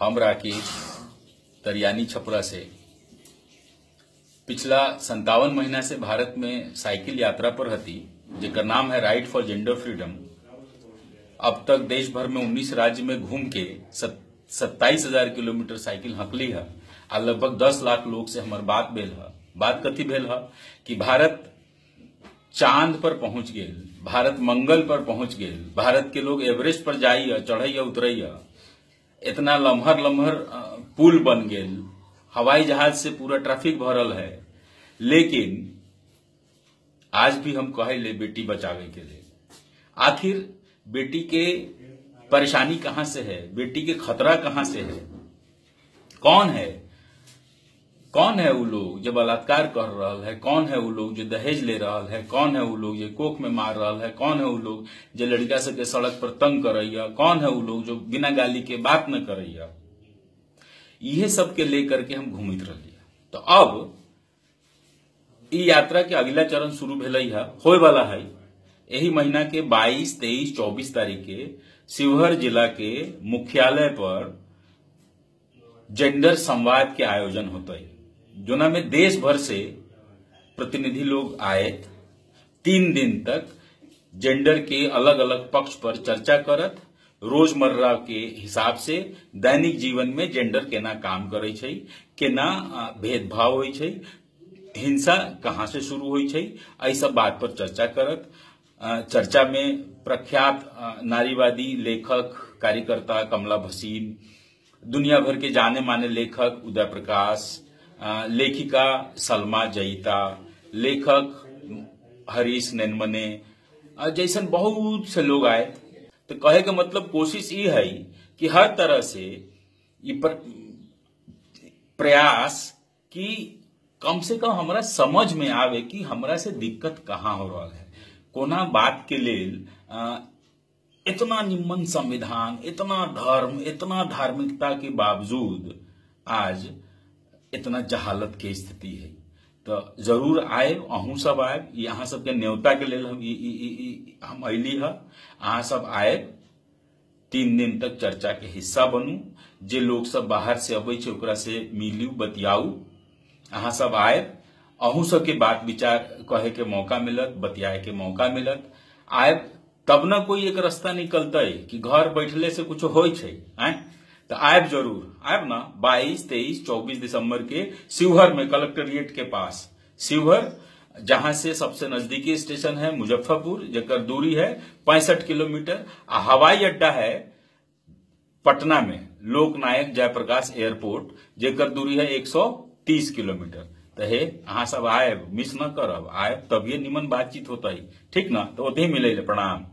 हम राकेश तरियानी छपरा से। पिछला संतावन महीना से भारत में साइकिल यात्रा पर हती, जेकर नाम है राइट फॉर जेंडर फ्रीडम अब तक देश भर में 19 राज्य में घूम के सत्ताईस हज़ार किलोमीटर साइकिल हकली है, आ लगभग 10 लाख लोग से हमार बात भेल है। बात कथी भेल है कि भारत चाँद पर पहुँच गेल, भारत मंगल पर पहुँच गेल, भारत के लोग एवरेस्ट पर जाइए चढ़ैया उतरैया इतना लम्हर लम्हर पुल बन गया हवाई जहाज़ से पूरा ट्रैफ़िक भरल है। लेकिन, आज भी हम कहे ले बेटी बचावे के लिए। आखिर, बेटी के परेशानी कहाँ से है? बेटी के खतरा कहाँ से है? कौन है? कौन है वो लोग जो बलात्कार कर रहा है? कौन है वो लोग जो दहेज ले रहा है? कौन है वो लोग जो कोख में मार रहा है? कौन है वो लोग जो लड़का सबके सड़क पर तंग करैया? कौन है वो लोग जो बिना गाली के बात न करैया? इहे सब के लेकर के हम घूमित रहिए तो अब ई यात्रा के अगला चरण शुरू भेल है होए वाला है यही महीना के 22, 23, 24 तारीख के शिवहर जिला के मुख्यालय पर जेंडर संवाद के आयोजन होता। है जोना में देश भर से प्रतिनिधि लोग आए, तीन दिन तक जेंडर के अलग अलग पक्ष पर चर्चा करत, रोज़मर्रा के हिसाब से दैनिक जीवन में जेंडर केना काम करे छै, केना भेदभाव होइ छै, हिंसा कहाँ से शुरू होइ छै एहि सब बात पर चर्चा करत। चर्चा में प्रख्यात नारीवादी लेखक, कार्यकर्ता कमला भसीन, दुनिया भर के जाने माने लेखक उदय प्रकाश लेखिका सलमा जयिता लेखक हरीश नैनमने जैसन बहुत से लोग आए। तो कहे का मतलब कोशिश ये है कि हर तरह से ये पर, प्रयास कि कम से कम हमरा समझ में आवे कि हमरा से दिक्कत कहाँ हो रहा है। कोना बात के लेल इतना निम्न संविधान इतना धर्म इतना धार्मिकता के बावजूद आज इतना जहालत के स्थिति है। तो ज़रूर आए, अहूँ सब आए, यहाँ सबके न्योता के लेल हम ई- ई- ई- हम अली है। अहाँ सब आए, तीन दिन तक चर्चा के हिस्सा बनू। जे लोग सब बाहर से अबै से मिलू बतियाऊ। अहाँ सब आए, अहूँ सबके बात विचार कहे के मौका मिलत, बतियाए के मौका मिलत। आए, तब न कोई एक रास्ता निकलते कि घर बैठले से कुछ छै आय तो आयब ज़रूर। आयब ना 22, 23, 24 दिसंबर के शिवहर में कलेक्ट्रेट के पास। शिवहर जहाँ से सबसे नजदीकी स्टेशन है मुजफ्फरपुर जेकर दूरी है पैंसठ किलोमीटर। हवाई अड्डा है पटना में लोकनायक जयप्रकाश एयरपोर्ट जेकर दूरी है 130 किलोमीटर। तो हे अहाँ सब आयब मिस न करब आयब तभिए निमन बातचीत होता है ठीक ना? तो मिले प्रणाम।